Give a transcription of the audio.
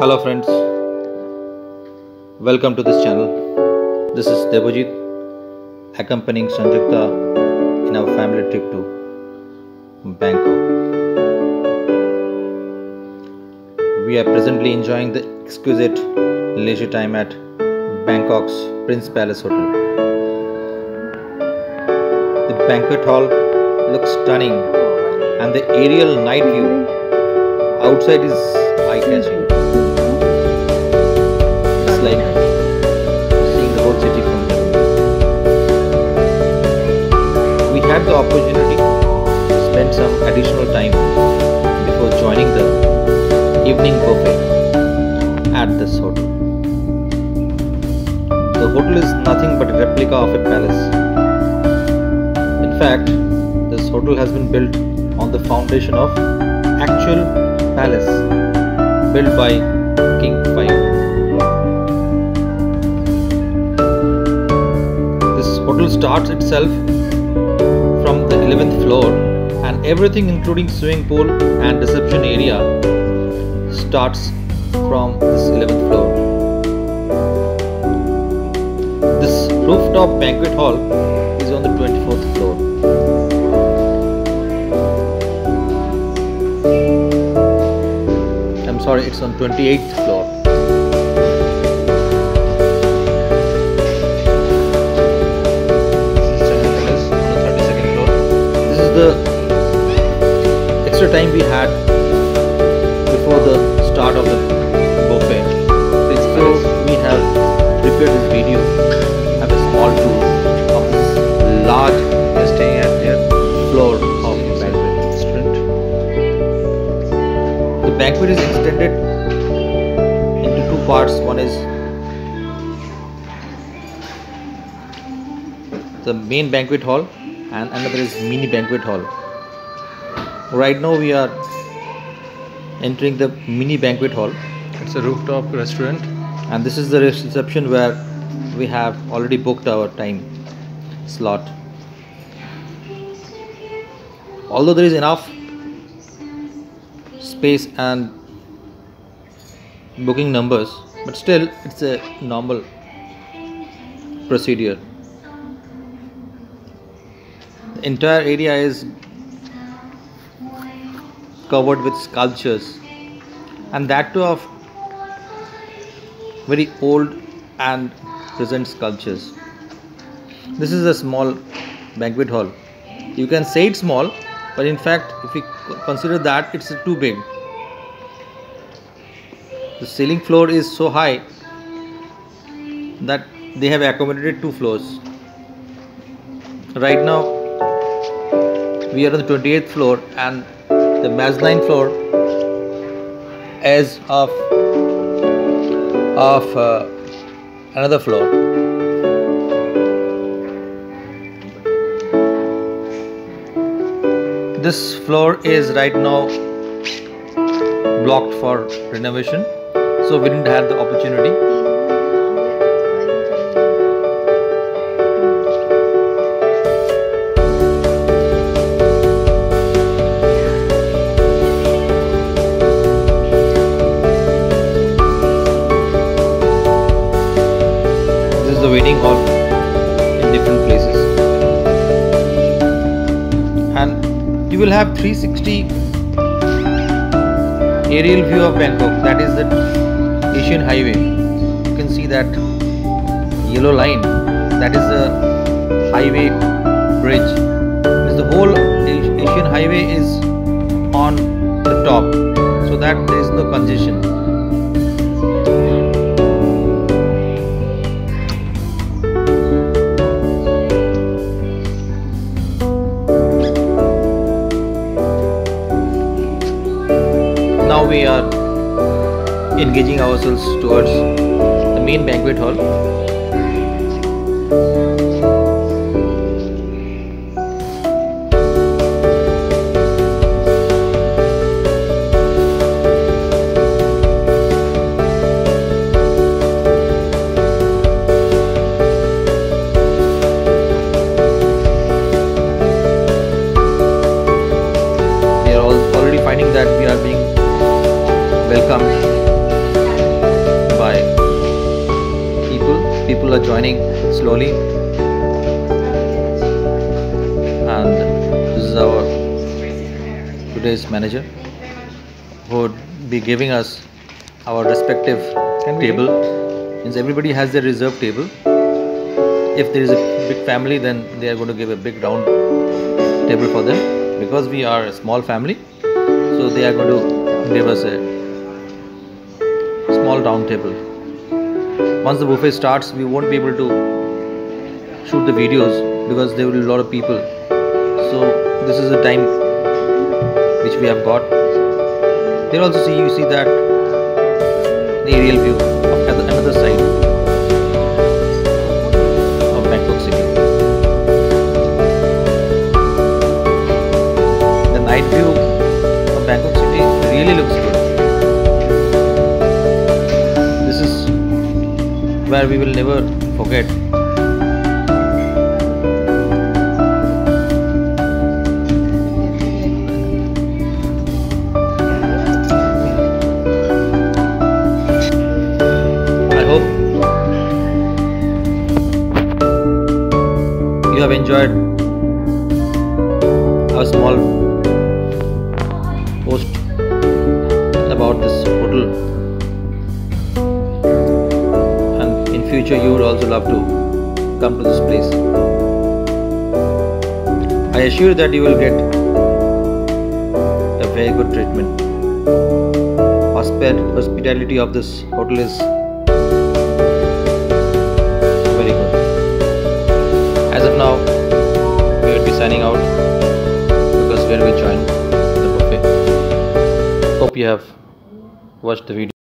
Hello, friends. Welcome to this channel. This is Devojit accompanying Sanjukta in our family trip to Bangkok. We are presently enjoying the exquisite leisure time at Bangkok's Prince Palace Hotel. The banquet hall looks stunning, and the aerial night view outside is eye opportunity to spend some additional time before joining the evening buffet at this hotel. The hotel is nothing but a replica of a palace. In fact, this hotel has been built on the foundation of actual palace built by King Faisal. This hotel starts itself 11th floor and everything including swimming pool and reception area starts from this 11th floor. This rooftop banquet hall is on the 24th floor. I'm sorry, it's on 28th floor. Time we had before the start of the buffet. So we have prepared this video, have a small tour of this large staying at their floor of banquet restaurant. The banquet is extended into two parts. One is the main banquet hall and another is mini banquet hall. Right now we are entering the mini banquet hall It's a rooftop restaurant. and this is the reception where we have already booked our time slot. Although there is enough space and booking numbers, but still it's a normal procedure. The entire area is covered with sculptures and that too of very old and present sculptures. This is a small banquet hall. You can say it's small, but in fact, if we c- consider that, it's too big. The ceiling floor is so high that they have accommodated two floors. Right now, we are on the 28th floor, and the mezzanine floor is of of uh, another floor. This floor is right now blocked for renovation, so we didn't have the opportunity. Hall in different places. And you will have 360 aerial view of Bangkok. That is the Asian Highway. You can see that yellow line. That is the highway bridge. Means the whole Asian Highway is on the top, so that there is no congestion. We are engaging ourselves towards the main banquet hall are joining slowly. And this is our today's manager who would be giving us our respective table. Means everybody has their reserved table. If there is a big family, then they are going to give a big round table for them. Because we are a small family, so they are going to give us a small round table. Once the buffet starts, we won't be able to shoot the videos because there will be a lot of people. So this is the time which we have got. There also see you see that the aerial view of the another side of Bangkok city. The night view of Bangkok city really looks good. Where we will never forget. I hope you have enjoyed our small post future you would also love to come to this place. I assure that you will get a very good treatment. Hospi- hospitality of this hotel is very good. As of now we will be signing out because we join the buffet. Hope you have watched the video